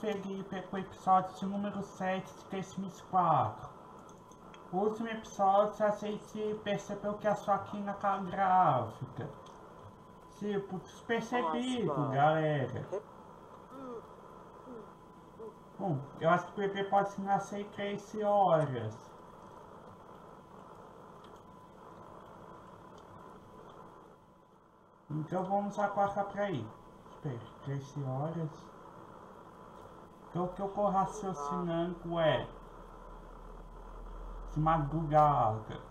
Felipe com o episódio número 7 de The Sims 4. O último episódio a gente percebeu que a Joaquina tá grávida. Tipo, despercebido, Nossa. galera. Bom, eu acho que o bebê pode nascer em 13 horas. Então vamos aguardar pra aí. Espera, 13 horas. Então o que eu tô raciocinando é de madrugada.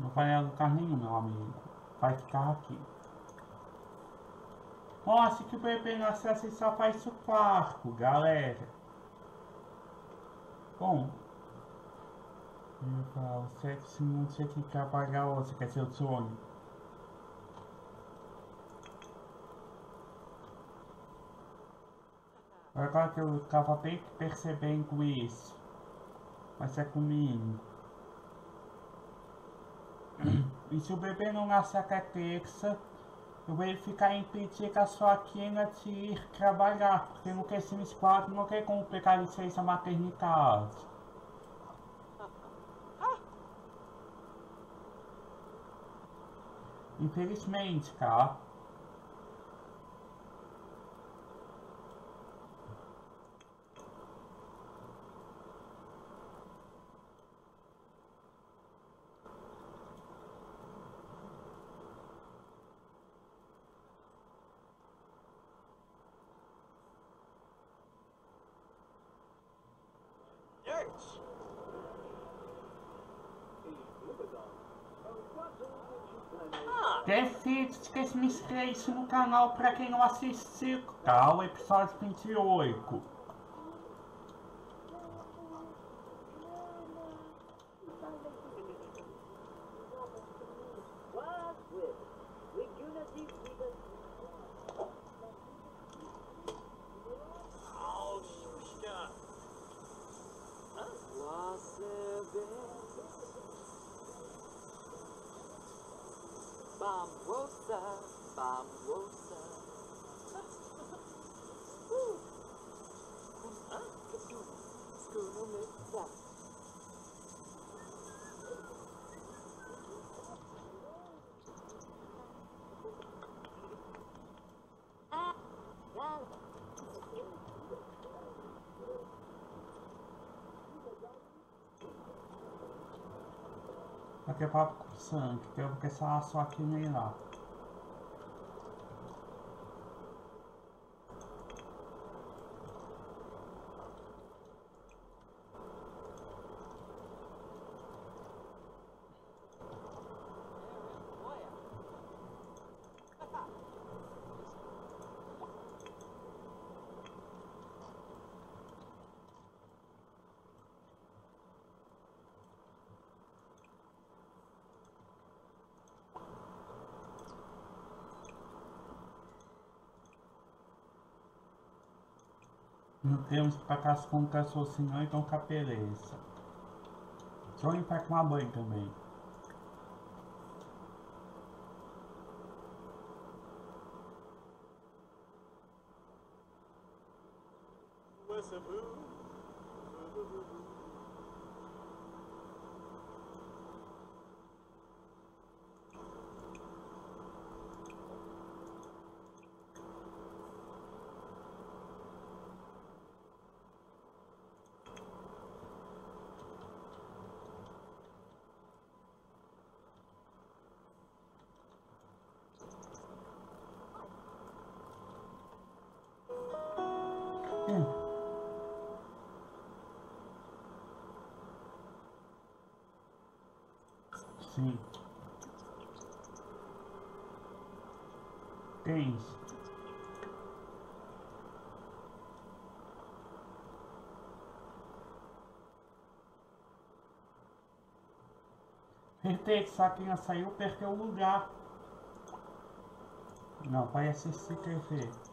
Não vai a lugar nenhum, meu amigo. Vai ficar aqui. Nossa, que o bebê nasce assim só faz o quarto, galera. Bom. Legal, sete segundos você tem que apagar outra, quer dizer, o sonho. Agora que eu tava bem percebendo isso. Mas é comigo. E se o bebê não nascer até terça, eu vou ficar impedido a sua quina de ir trabalhar, porque no que Sims 4 não tem como pegar licença maternidade. Infelizmente, tá? Ah, Decide de se inscreve no canal pra quem não assistiu? O episódio 28. Aqui é papo com sangue, que eu vou pensar só aqui nem lá. Não temos pagar as contas senão então capeleza. Só ir para tomar banho também. What's a boo? Hum. Sim. Tens. Perfeito, só quem saiu perdeu o lugar. Não, pode assistir TV.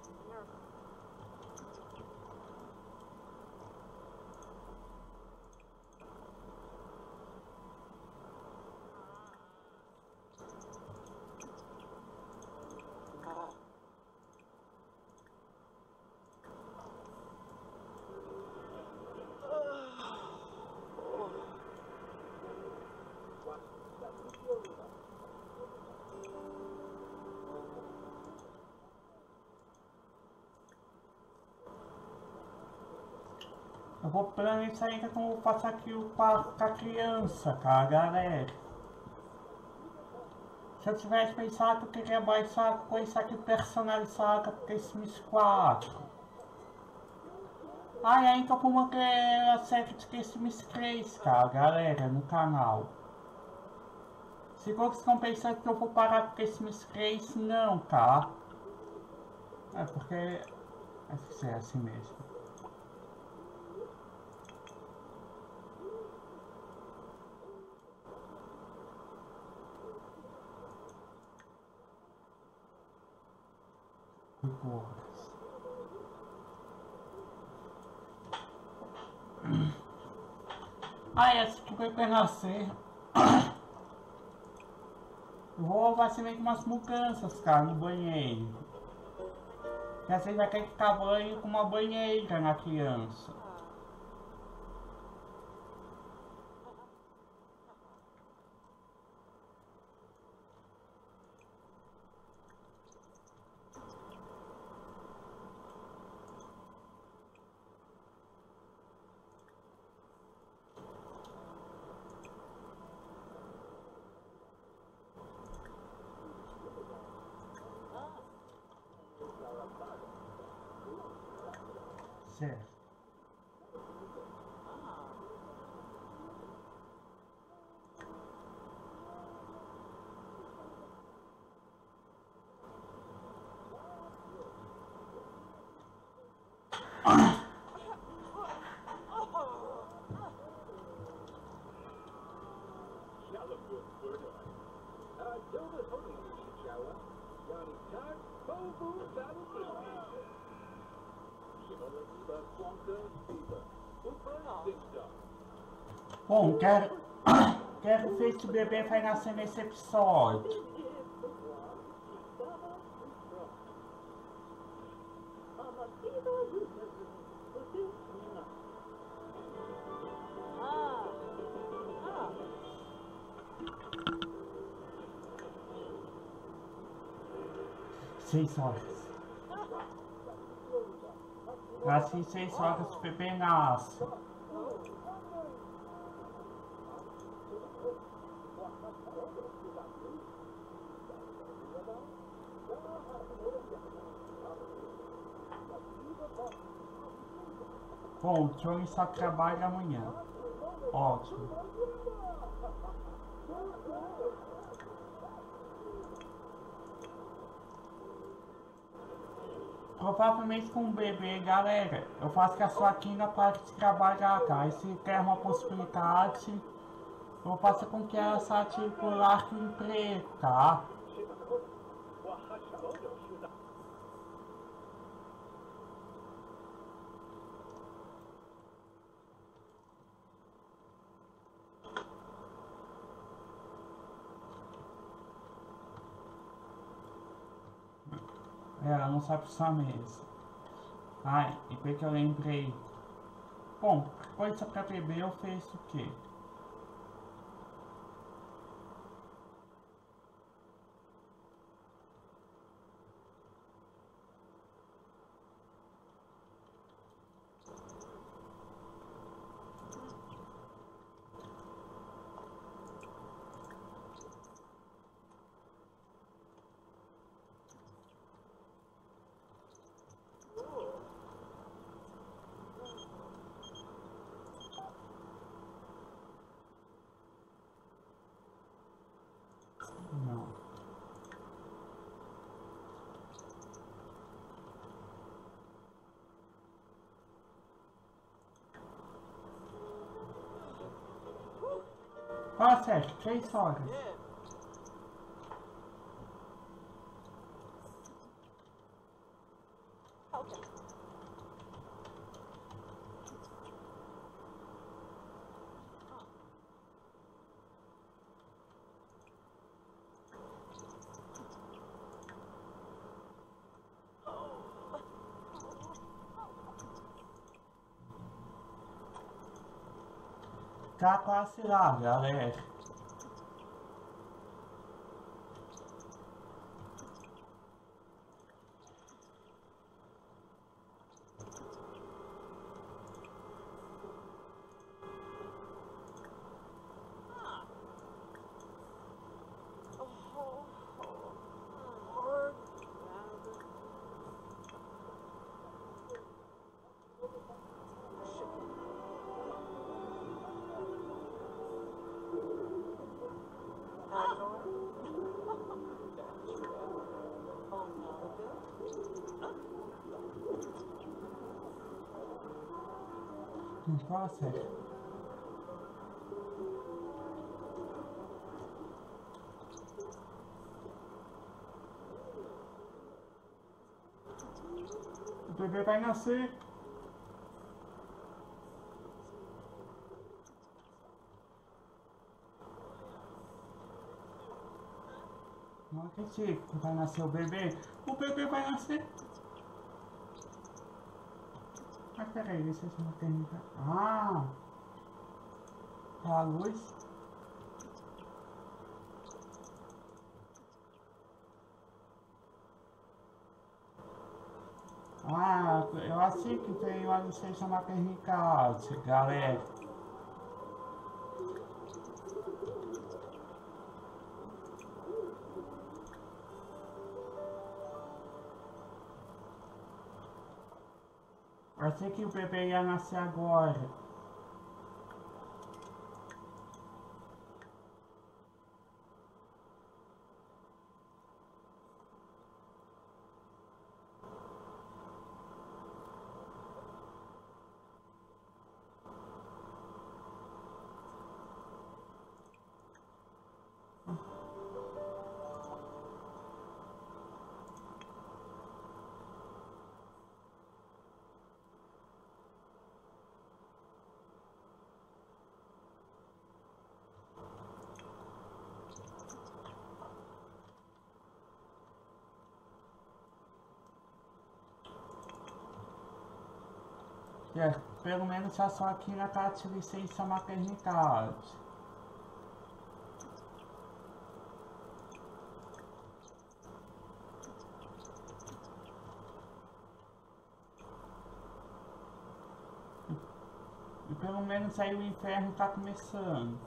Vou planejar ainda como eu vou passar aqui o com a criança, cara, galera. Se eu tivesse pensado eu queria baixar coisa aqui personalizada pro Sims 4. Ah, e ainda manter a série de Sims 3, cara, galera, no canal. Se vocês estão pensando que eu vou parar com Sims 3, não, tá? É porque... É assim mesmo. Reports. Ah, que foi pra nascer. Vou vacinar com umas mudanças, cara, no banheiro. Que vezes vai ter que ficar banho com uma banheira na criança. Bom, quero, quero ver se o bebê vai nascer nesse episódio. Seis horas. Assim, seis horas o bebê nasce. Bom, o Johnny só trabalha amanhã. Ótimo. Provavelmente com um bebê, galera, eu faço que a sua aqui na parte de trabalhar, tá? E se quer uma possibilidade, eu faço com que ela saia por lá do emprego, tá? Ela não sabe usar mesmo. Ai, e porque eu lembrei. Bom, coisa pra beber eu fiz o quê? Não. Fala sério, três horas. Tá quase lá, galera. Fala sério. O bebê vai nascer. Não acredito que vai nascer o bebê. O bebê vai nascer. Mas peraí, eu me perguntar. Ah! É a luz? Ah, eu achei que veio a licença maternidade, galera. Achei que o bebê ia nascer agora. É, pelo menos já só aqui na parte de licença maternidade. E pelo menos aí o inferno tá começando.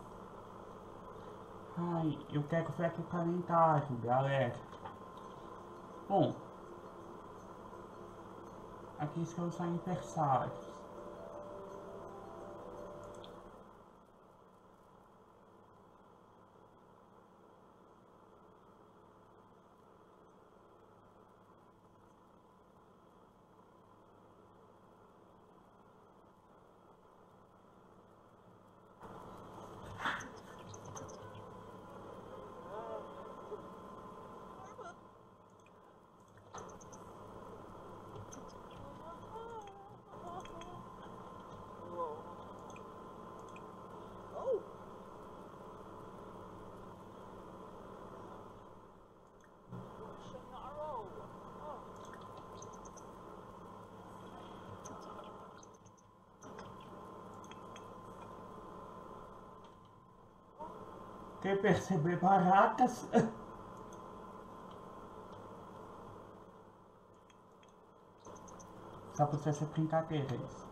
Ai, eu quero ver aqui o calendário, galera. Bom, aqui estão os aniversários. Quer perceber barracas? Só por ser brincadeira isso.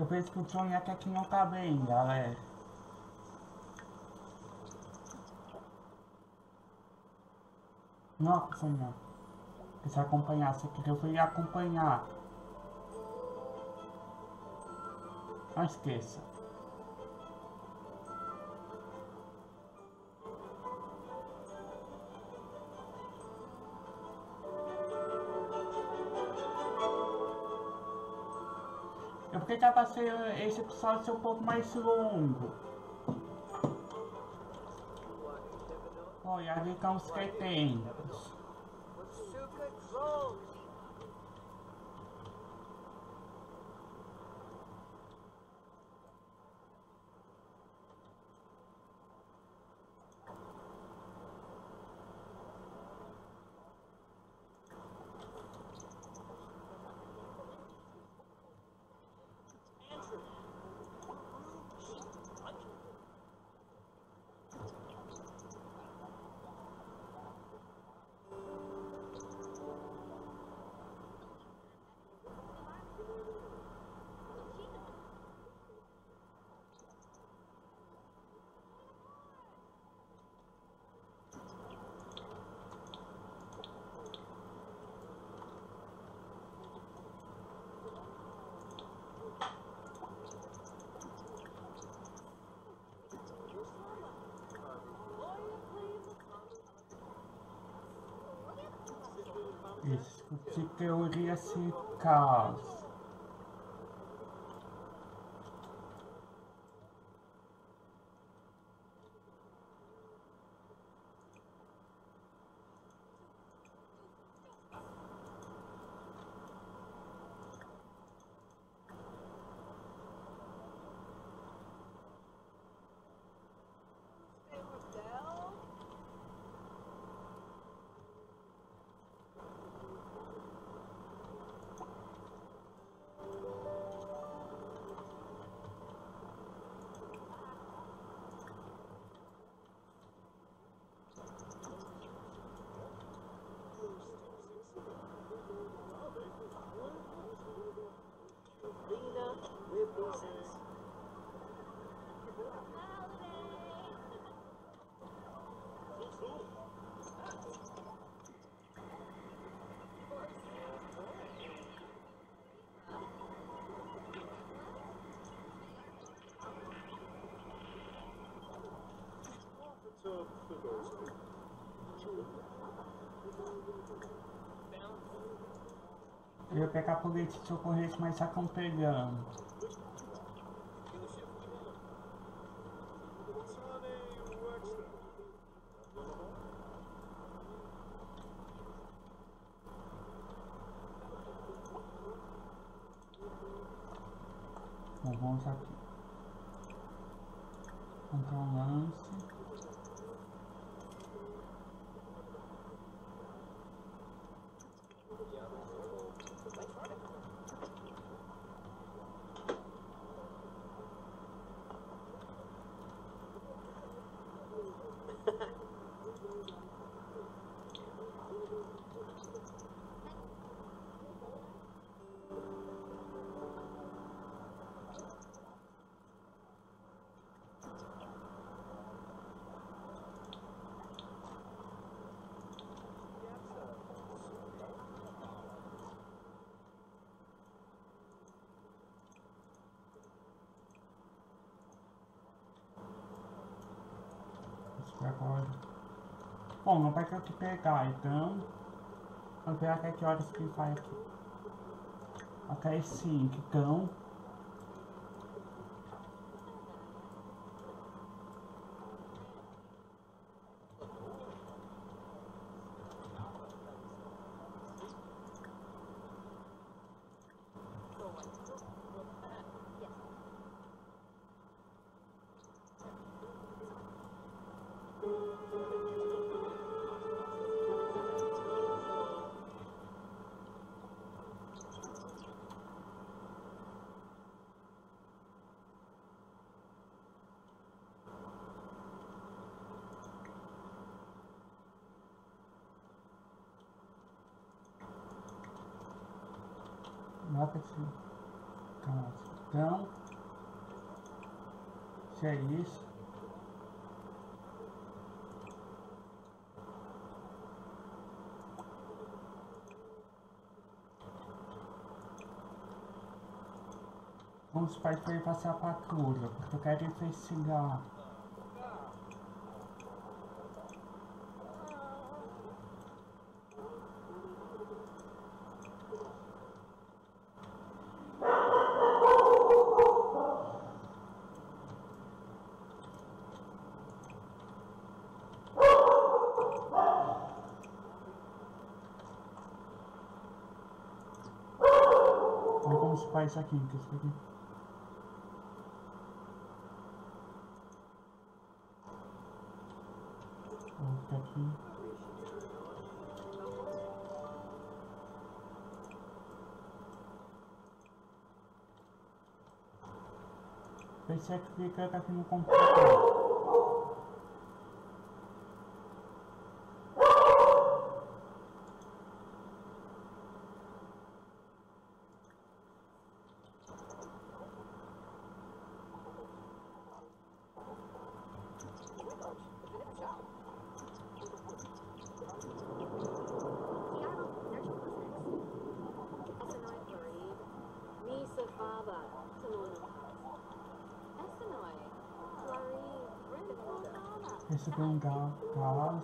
Eu vejo que o sonhete aqui não tá bem, galera. Não, sonhar. Precisa acompanhar. Você queria eu ia acompanhar. Não esqueça. Vai ser esse episódio ser um pouco mais longo. Olha, ali estão os cretentes. Suka Isso, de teoria se. Eu ia pegar colete de socorrente, mas já pegando. Vamos aqui. Comprar agora. Bom, não vai ter o que pegar, então. Vamos ver até que horas que vai aqui. Até 5, então. Calma. Então, se é isso. Vamos partir para passar a patrulha, porque eu quero investigar. Para isso aqui, isso aqui. Vamos ficar aqui. Pensei que fica aqui no computador. Receber um ga- gás.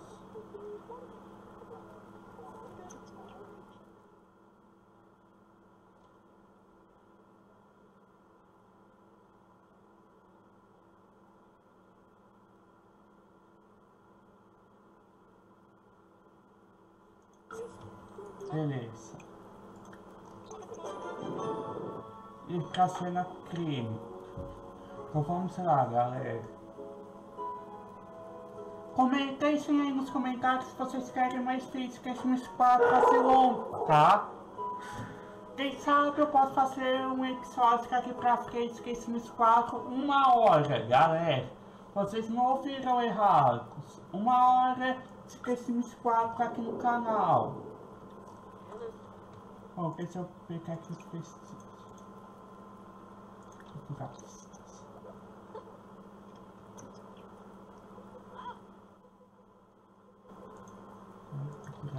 Beleza. E pra cena crime. Então vamos lá, galera. Comenta isso aí nos comentários se vocês querem mais vídeos que esse 4 vai ser longo, tá? Quem sabe eu posso fazer um episódio aqui pra frente que esse 4 uma hora, galera. Vocês não ouviram errados. Uma hora de que Sims 4 aqui no canal. Bom, deixa eu pegar aqui os vestidos.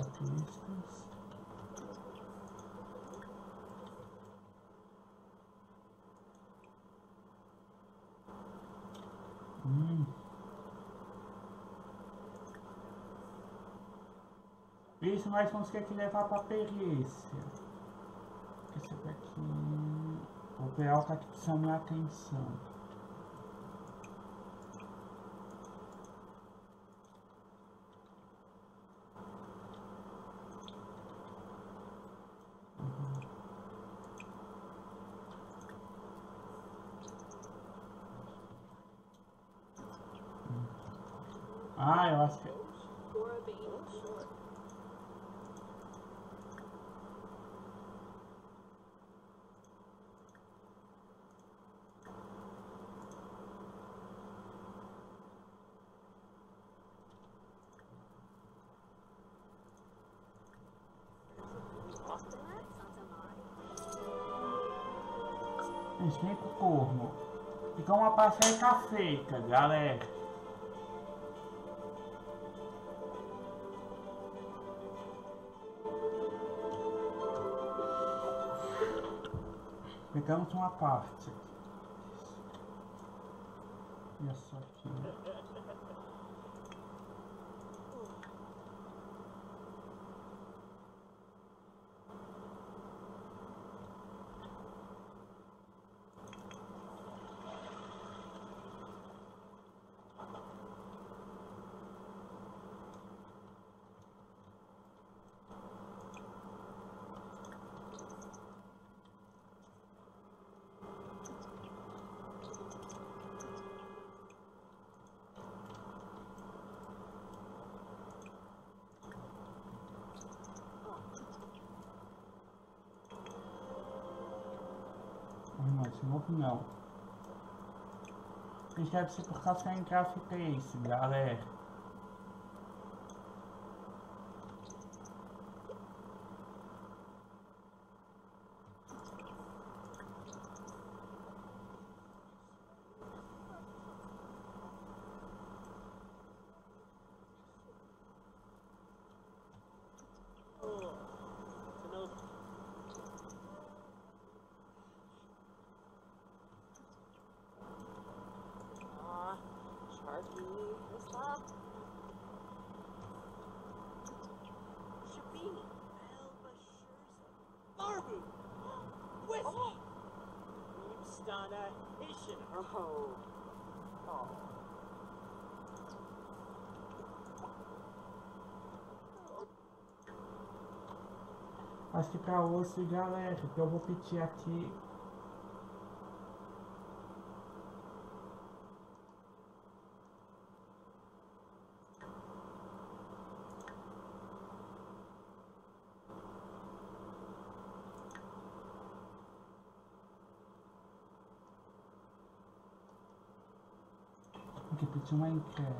Pistas. Hum. Isso nós vamos ter que levar para perícia. Esse aqui. O Pel tá aqui precisando de atenção. Uhum. Ah, eu acho que. Cora Bean Short. Corno. Fica uma passeca feita, galera. Pegamos uma parte. E essa aqui. Ai, não, esse novo não. Isso deve ser por causa que Pode. Shabini. Elba Barbie. Whiskey. Oh. Stana Ishin. Oh. Oh. Acho que pra osso, galera, que eu vou pedir aqui Tem que pedir uma entrega.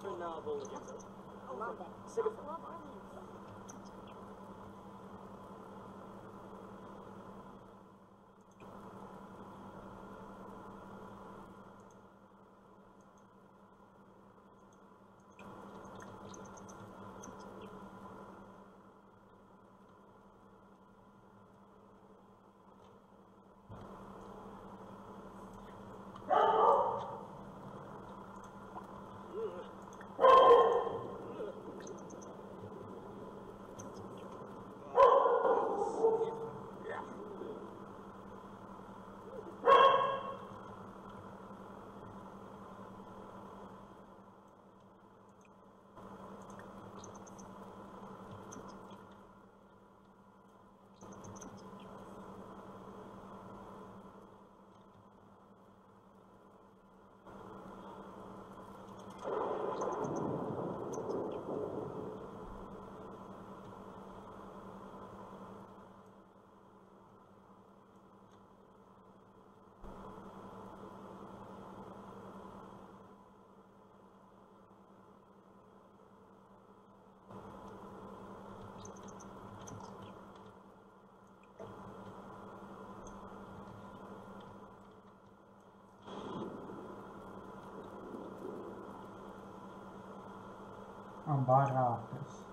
For novel again. I love it. Sick of-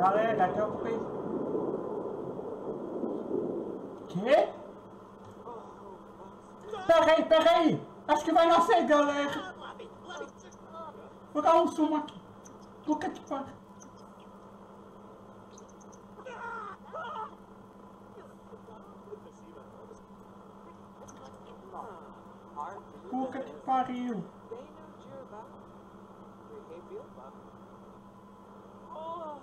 Galera, daqui eu pensei. Quê? Peraí, peraí! Acho que vai nascer, galera! Vou dar um zoom aqui. Puta que pariu. Art. Puta que pariu. Bem no dia ba. Review ba. Oh.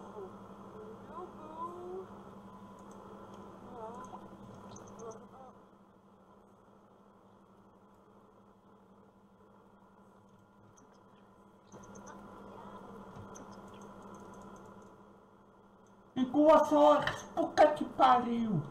Nubu. Ah. Ah. E boa sorte. Puta que pariu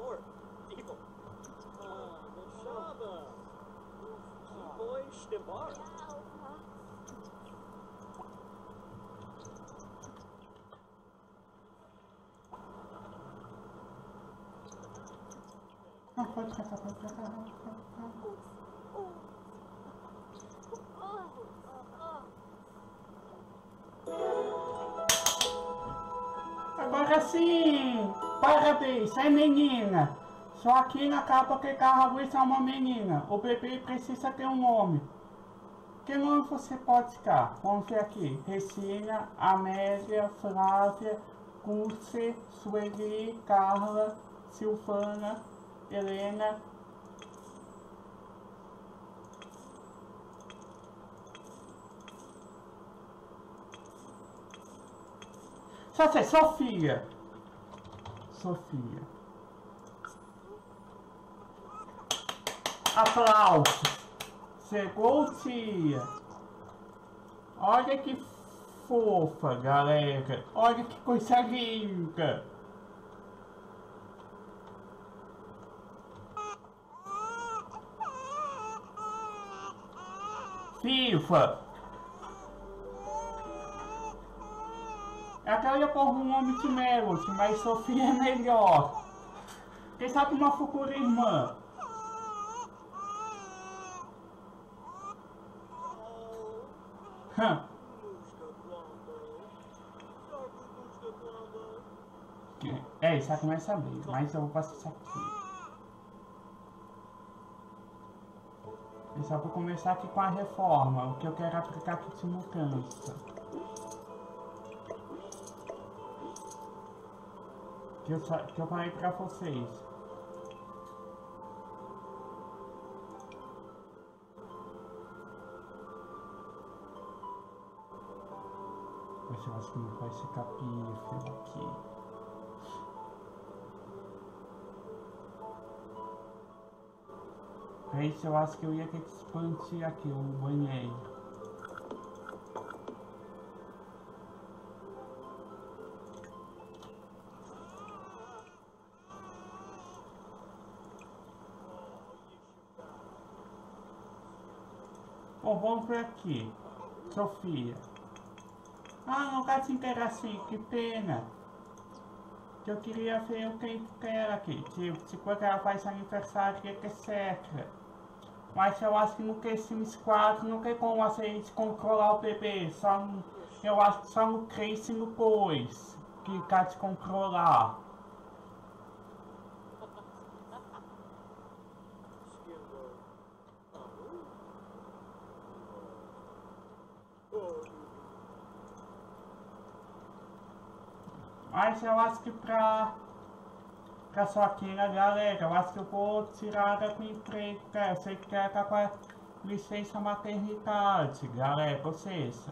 for? Evil. Ah, Nashaba. Boy Shtimbar. Ah, pode caçar, pode caçar. pode caçar. Agora sim! Parabéns, é menina! Só aqui na capa que carro é uma menina. O bebê precisa ter um nome. Que nome você pode ficar? Vamos ver aqui. Regina, Amélia, Flávia, Cúrcia, Sueli, Carla, Silvana, Helena. Só sei, Sofia. Sofia. Aplausos. Chegou, tia. Olha que fofa, galera. Olha que coisa linda. FIFA. Até eu ia pôr um nome de Melody, mas Sofia é melhor. Quem sabe uma futura irmã? Hã. É, isso aqui não é saber, mas eu vou passar isso aqui. Só para começar aqui com a reforma, o que eu quero aplicar aqui de mudança. Que eu, que eu falei para vocês. Mas eu acho que não vai ficar pífio aqui. Isso eu acho que eu ia ter que expandir aqui o banheiro. Bom, vamos ver aqui. Sofia. Ah, não quero se inteirar assim, que pena. Que eu queria ver o que era aqui. Tipo, se quando ela faz aniversário, etc. Mas eu acho que no que Sims 4 não tem como a gente controlar o bebê. Só no, eu acho que só no 3 e no 2 que dá de controlar. Mas eu acho que pra, queira, galera, eu acho que eu vou tirar ela do emprego, cara. Eu sei que ela tá com a licença maternidade, galera, vocês.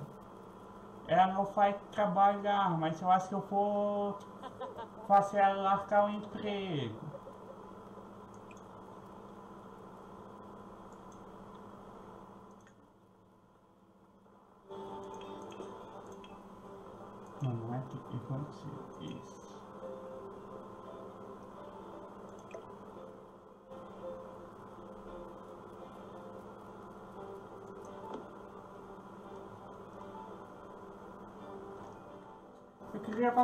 Ela não vai trabalhar, mas eu acho que eu vou fazer ela largar o emprego. Não, não é que infantil, isso.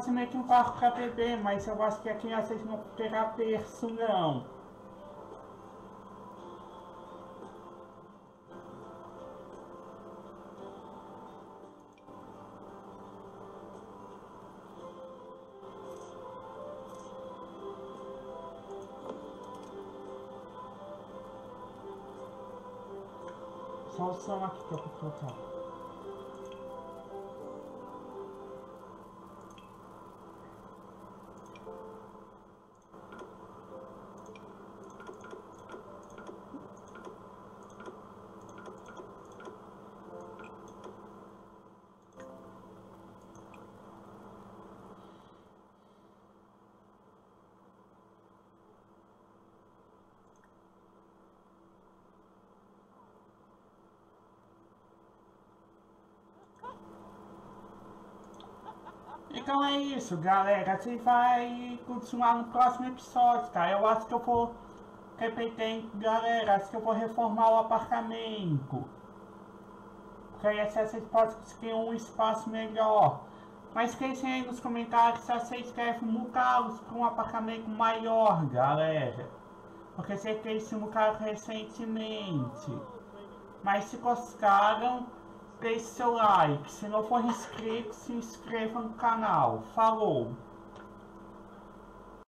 Meio que um quarto pra bebê, mas eu acho que aqui vocês não terá berço não. Só o som aqui que eu vou colocar. Então é isso, galera. Gente vai continuar no próximo episódio, cara. Eu acho que eu vou repetir, galera. Acho que eu vou reformar o apartamento. Porque aí assim vocês podem conseguir um espaço melhor. Mas esquecem aí nos comentários se vocês querem mudá-los para um apartamento maior, galera. Porque você fez esse mudado recentemente. Mas se gostaram, deixe seu like. Se não for inscrito, se inscreva no canal. Falou!